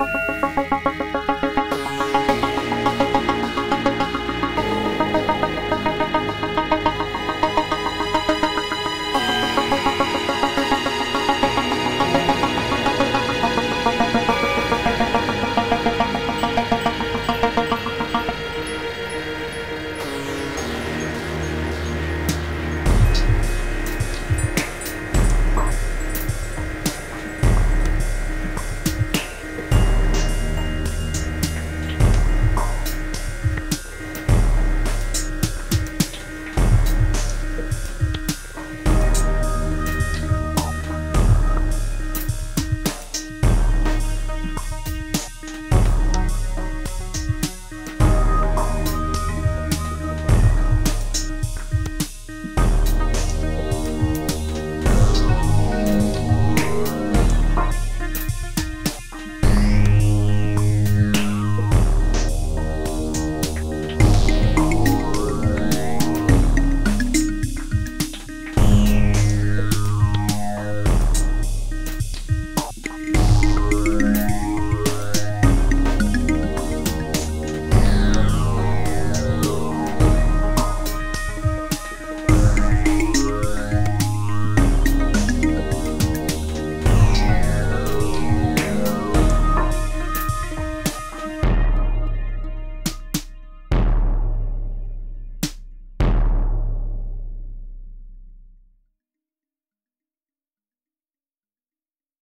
you Bye.